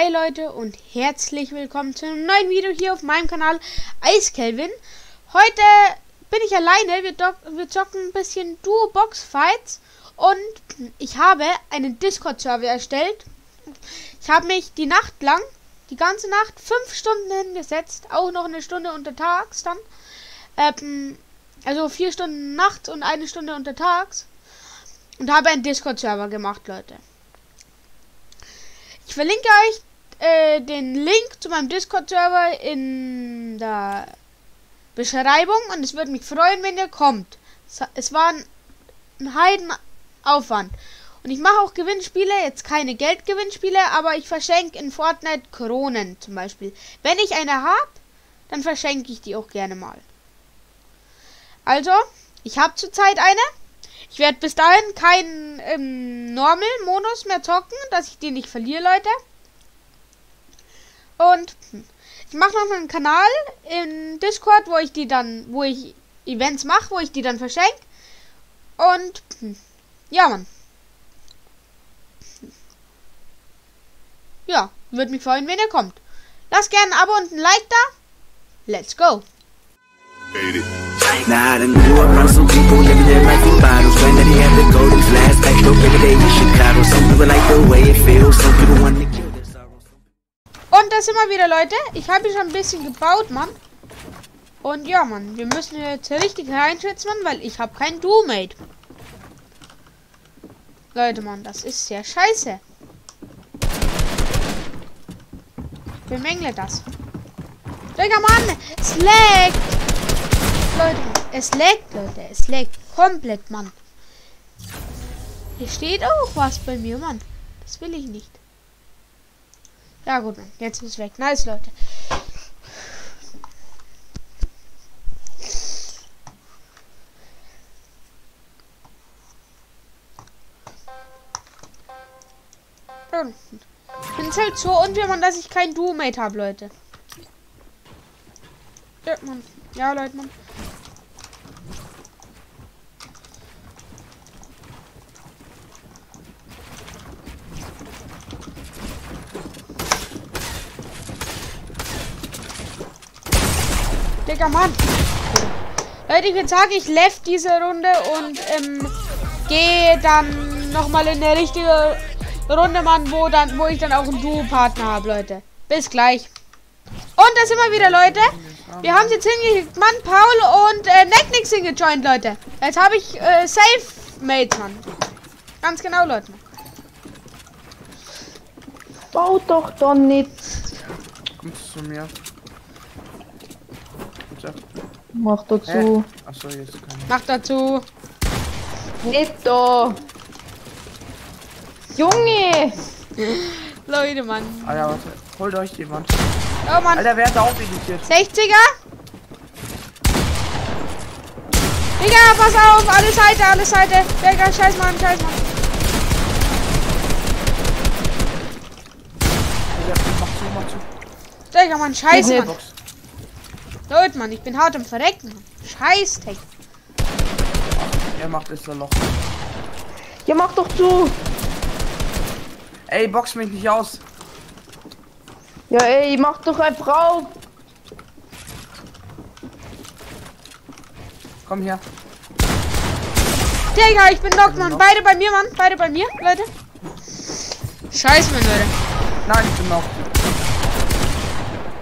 Hi Leute und herzlich willkommen zu einem neuen Video hier auf meinem Kanal Ice Kelvin. Heute bin ich alleine, wir, wir zocken ein bisschen Duo Box Fights und ich habe einen Discord Server erstellt. Ich habe mich die Nacht lang, die ganze Nacht, fünf Stunden hingesetzt, auch noch eine Stunde untertags dann. Ähm, also vier Stunden nachts und eine Stunde untertags und habe einen Discord Server gemacht, Leute. Ich verlinke euch äh, den Link zu meinem Discord-Server in der Beschreibung und es würde mich freuen, wenn ihr kommt. Es war ein Heidenaufwand. Und ich mache auch Gewinnspiele, jetzt keine Geldgewinnspiele, aber ich verschenke in Fortnite Kronen zum Beispiel. Wenn ich eine habe, dann verschenke ich die auch gerne mal. Also, ich habe zurzeit eine. Ich werde bis dahin keinen ähm, Normal-Modus mehr zocken, dass ich den nicht verliere, Leute. Und ich mache noch einen Kanal in Discord, wo ich die dann, wo ich Events mache, wo ich die dann verschenke. Und ja, Mann. Ja, würde mich freuen, wenn ihr kommt. Lasst gerne ein Abo und ein Like da. Let's go. Some people like the way it feels, some people want to kill Und da sind wir wieder, Leute. Ich habe hier schon ein bisschen gebaut, Mann. Und ja, Mann, wir müssen jetzt richtig reinschätzen, Mann, weil ich habe kein Do-Mate. Leute, Mann, das ist sehr scheiße. Bemängle das. Digga, Mann, es laggt. Leute, es leckt, Leute. Es leckt komplett, Mann. Hier steht auch was bei mir, Mann. Das will ich nicht. Ja gut. Jetzt ist es weg. Nice, Leute. Ich bin halt so unfair, man, dass ich kein Duo-Mate habe, Leute. Ja, Mann. Ja, Leute, Mann. Digga, Mann. Leute, ich würde sagen, ich left diese Runde und ähm, gehe dann nochmal in eine richtige Runde, Mann, wo, dann, wo ich dann auch einen Duo-Partner habe, Leute. Bis gleich. Und da sind wir wieder, Leute. Wir haben es jetzt hingekriegt. Mann, Paul und äh, Necknix hingejoint, Leute. Jetzt habe ich äh, Safe Mates, Mann. Ganz genau, Leute. Bau doch doch nicht. Kommst zu mir? Mach dazu. Achso, jetzt kann ich. Mach dazu. Da. Junge! Leute, Mann. Alter, warte. Holt euch jemand. Oh, Mann. Alter, wer hat da aufeditiert? 60er. Digga, pass auf. Alle Seite, alle Seite. Digga, scheiß Mann, scheiß Mann. Digga, mach zu, mach zu. Digga, Mann, scheiß Nee, Mann. Box. Leute, Mann, ich bin hart im Verrecken. Scheiß Tech. Er macht es so Loch. Ja, mach doch zu. Ey, box mich nicht aus. Ja, ey, mach doch einfach auf. Komm her. Digga, ich bin knock, Mann. noch. Beide bei mir, Mann. Beide bei mir, Leute. Scheiß, Mann, Leute. Nein, ich bin noch.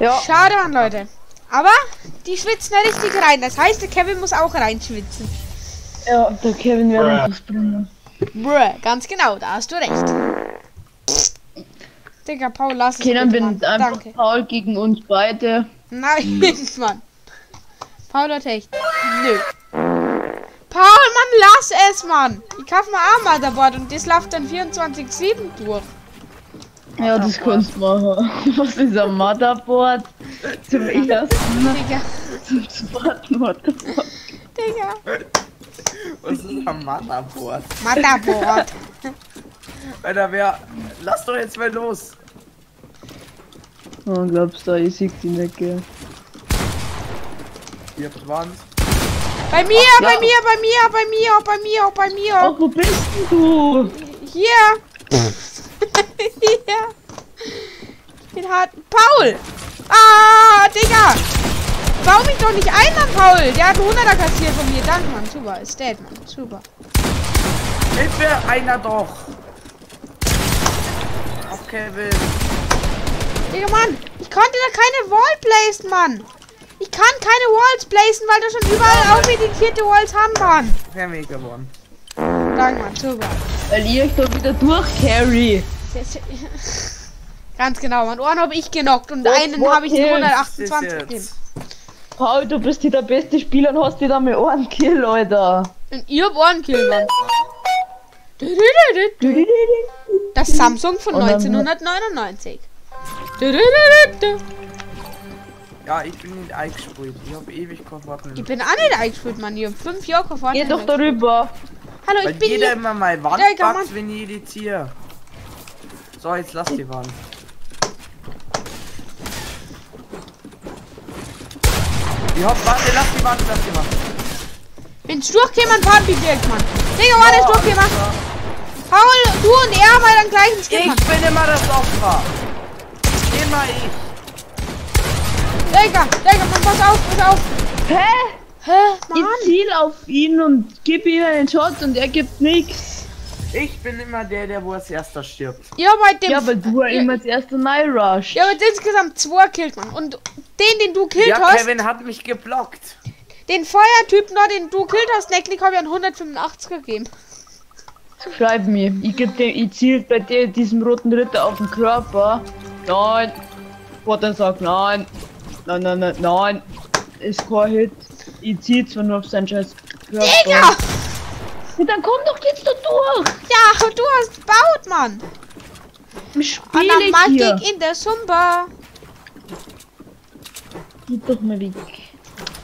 Ja, Schade, Mann, Leute. Aber die schwitzen ja richtig rein. Das heißt, der Kevin muss auch reinschwitzen. ja, der Kevin das bringen. Bruh, ganz genau, da hast du recht. Digga, Paul, lass es Okay, dann bin Mann. einfach Danke. Paul gegen uns beide. Nein, Mann. Paul hat echt. Nö. Paul, Mann, lass es, Mann. Ich kauf mal Armada-Board und das läuft dann 24-7 durch. Ja, das kannst du machen. Was ist ein Motherboard? Zum ersten, Digga, zum zweiten Motherboard. Digga. Was ist am Motherboard? Motherboard. Alter, wer. Lass doch jetzt mal los. Oh, glaubst du, ich sieg die gell? Hier waren's. Bei mir, Ach, bei mir, bei mir, bei mir, bei mir, bei mir. Oh, wo bist denn du? Hier. Hier. Den harten. Paul! Ah, Digga! Bau mich doch nicht ein, Mann, Paul! Der hat einen 100er kassiert von mir. Danke, Mann. Super. Ist dead, Mann. Super. Hilfe, einer doch. Auf Kevin. Digga, Mann! Ich konnte da keine Wall placen, Mann! Ich kann keine Walls placen, weil da schon überall aufeditierte Walls haben, Mann. Wir haben eh gewonnen. Danke, Mann. Super. Weil ihr euch doch wieder durchcarry. Ganz genau, Mann. Ohren habe ich genockt und Das einen habe ich in jetzt, 128 Das gegeben. Paul, du bist hier der beste Spieler und hast wieder mal einen Kill, Alter. Und ihr habt Ohrenkill, Mann. Das Samsung von Und dann- 1999. Ja, ich bin nicht eingesprüht. Ich habe ewig Wort Ich bin auch nicht eingespielt, Mann. Ich hab fünf Jahre vor. Geh doch darüber. Hallo, Weil ich bin jeder hier. immer mal Wand Digga, packt, wenn ich editiere. So, jetzt lass die Wand. Ich hab, warte, lass die Wand, lass die Wand. Wenn's durchkäme, Papi direkt, Mann. Digga, war das durchkäme. Paul, du und er haben halt am gleichen Skin, Ich Mann. bin immer das Opfer. Immer ich. Digga, Digga, Mann, pass auf, pass auf. Hä? Hä, Ich Mann. ziel auf ihn und gib ihm einen Shot und er gibt nichts. Ich bin immer der, der wo als erster stirbt. Ja, bei dem. Ja, weil du ja. immer als erster Night Rush. Ja, aber insgesamt zwei killt man. Und den, den du killt Ja, hast, Kevin hat mich geblockt. den Feuertypen da, den du killt hast, Necklick, habe ich an 185 gegeben. Schreib mir. Ich, geb dir, ich ziel bei dir diesem roten Ritter auf den Körper. Nein. Gott sagt nein. Nein, nein, nein, nein. Ist kein Hit. Ich zieh zwar nur auf seinen scheiß Körper. Digga! Ja, dann komm doch jetzt da durch. Ja, du hast baut, Mann. Ich Und spiele dann hier. Magic in der Sumba. Geh doch mal weg. Mach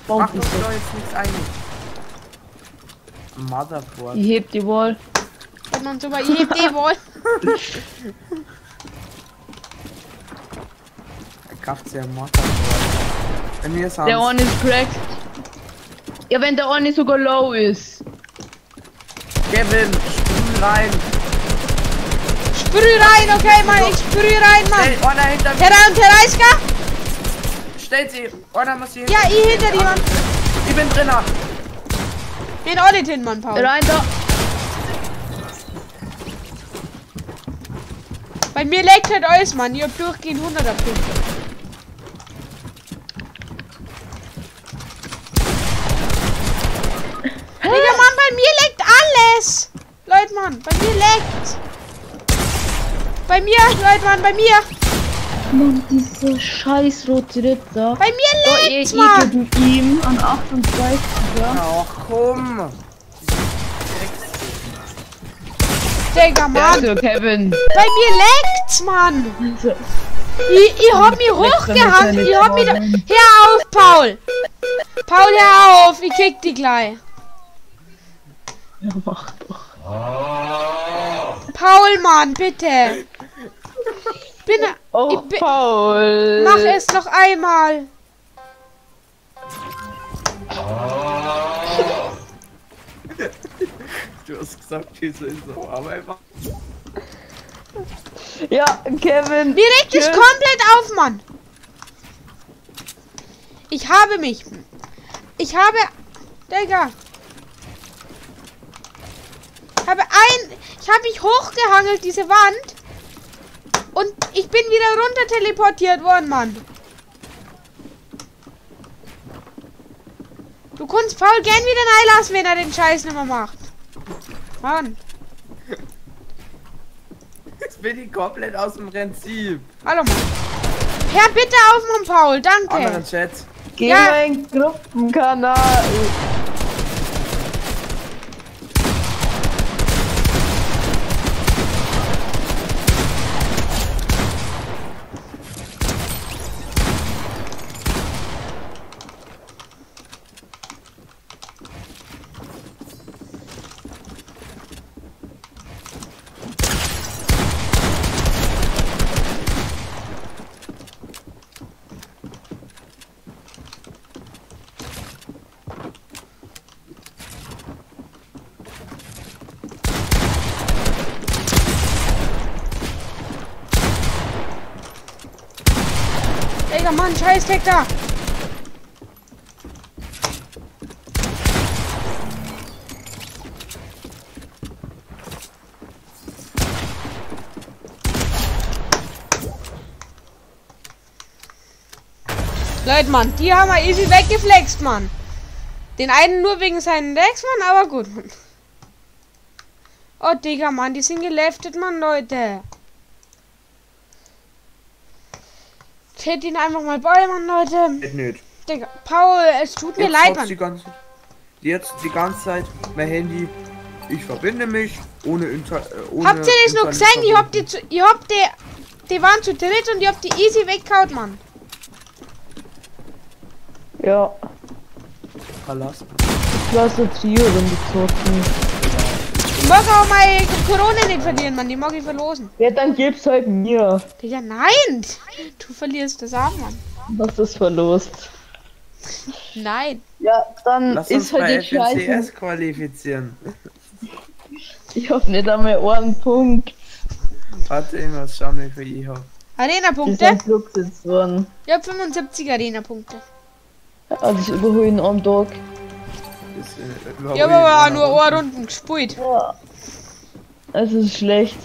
Baut doch nicht so. doch jetzt nichts ein. Motherboard. Ich heb die Wall. Und dann Sumba, ich heb die wohl. Er kauft sich ein Motherboard. Wenn wir sagen, Der eine ist cracked. Ja, wenn der eine sogar low ist. Kevin, sprüh rein. Sprüh rein, okay, Mann, ich sprüh rein, Hey, Mann. einer hinter mir. Terra und Terraiska? Stellt sie. Einer muss hier. Ja, ich hinter dir, Mann. Ich bin drinnen. Den Audit hin, Mann, Paul. Rein da. Bei mir leckt halt alles, Mann. Ihr habt durchgehend 100er Punkte. Digga, Mann, bei mir leckt alles. Leute, Mann, bei mir leckt. Bei mir, Leute, Mann, bei mir. Mann, dieser scheiß rote Ritter. Bei mir ich, leckt's, ich Mann. geb ihm an 38, ja. Ach komm. Digga, Mann. Also, Kevin. Bei mir leckt's, Mann. Ich, ich hab mich hochgehangen. Ich hab mich da... Hör auf, Paul. Paul, hör auf. Ich kick die gleich. ja, mach doch. Paul, Mann, bitte. Bin... Oh, Ich bin- Paul. Mach es noch einmal. Du hast gesagt, diese ist so, aber einfach. Ja, Kevin. Mir regt es komplett auf, Mann. Ich habe mich. Ich habe. Digga. Ich habe ein. Ich habe mich hochgehangelt, diese Wand. Und ich bin wieder runter teleportiert worden, Mann. Du kannst Paul gern wieder reinlassen, wenn er den Scheiß nicht mehr macht. Mann. Jetzt bin ich komplett aus dem Prinzip. Hallo, Mann. Hör bitte auf, Mann, Paul. Danke. Anderen Chat. Geh Ja. mein Gruppenkanal. Digga, Mann, scheiß da. Leute, Mann, die haben wir easy weggeflext, Mann. Den einen nur wegen seinen Decks, Mann, aber gut. Oh, Digga, Mann, die sind geleftet, Mann, Leute. Ich hätte ihn einfach mal bei, Mann, Leute. Geht nicht. Digga, Paul, es tut mir Jetzt leid, Mann. Die ganze, jetzt die ganze Zeit mein Handy. Ich verbinde mich ohne Inter. Äh, ohne Habt ihr das noch gesehen? Ihr habt die, zu, ihr habt die, die waren zu dritt und ihr habt die easy weggehauen, Mann. Ja, Verlassen. ich lasse jetzt hier, wenn die zocken. Ich mag auch meine Corona nicht verlieren, Mann. Die mag ich verlosen. Ja, dann gib's halt mir. Digga, nein! Du verlierst das auch, Mann. Was ist verlost? Nein. Ja, dann Lass ist bei halt die Scheiße. Qualifizieren. Ich hab nicht einmal einen Punkt. Warte, irgendwas schauen wir für ich hab. Die Arena-Punkte? Ich hab 75 Arena-Punkte. Also ich überhole ihn am Tag. Das, äh, Ich hab aber nur eine Runden gespielt. Ja. Es ist schlecht.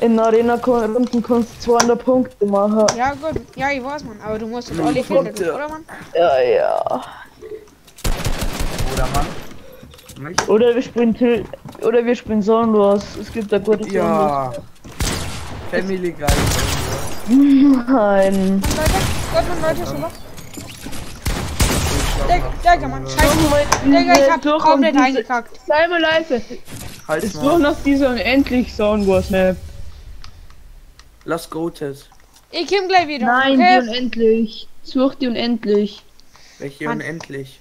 In der Arena-Runden kannst du 200 Punkte machen. Ja, gut. Ja, ich weiß, Mann. Aber du musst Null alle Felder Punkte. oder, Mann? Ja, ja. Oder Mann? Nicht? Oder wir spielen Til oder wir spielen Soundwars. Es gibt da gute Ja. Family Guy. Nein. Gott, Mann, Leute, schon was? Digga, Mann, scheiße. Digga, ich hab komplett diese- eingekackt. Sei mal leise. Halt Es war mal. noch dieser unendlich Soundwars Map. Lass go, Tess. Ich komm gleich wieder. Nein, die okay? unendlich. Such die unendlich. Welche Mann. unendlich?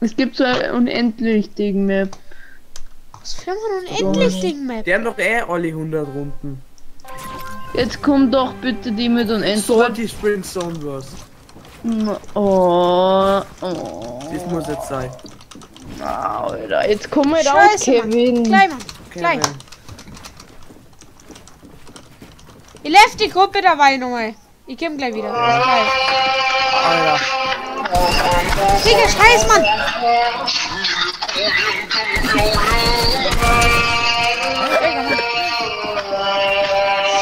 Es gibt so ein unendlich Ding Map. Was für ein unendlich Ding, Map. Der haben doch eh alle 100 Runden. Jetzt komm doch bitte die mit unendlich. Salty Spring Stonewars. Oh, oh. Das muss jetzt sein. Alter, jetzt komm mal raus, Scheiße, Mann. Kevin. Gleich, Mann. Gleich. Kevin. Ich left die Gruppe dabei nochmal. Ich komm gleich wieder. Gleich. Alter. Digga, scheiß, Mann.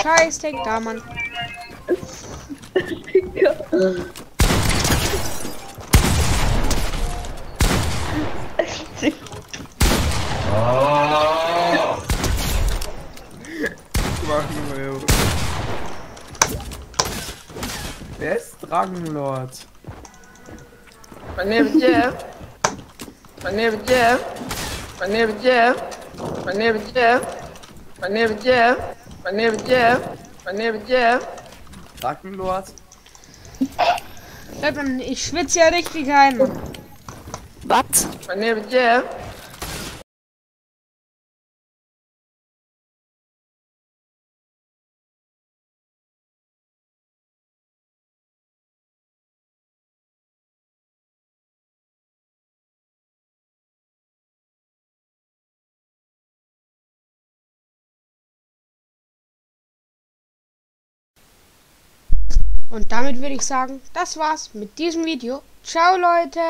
Scheiß, Tag da, Mann. Wer ist Dragonlord? My name is Jeff. My name is Jeff. My name is Jeff. My name is Jeff. My name is Jeff. My name is Jeff. My name is Jeff. Dragonlord? Ich schwitze ja richtig ein. What? My name is Jeff. Und damit würde ich sagen, das war's mit diesem Video. Ciao, Leute.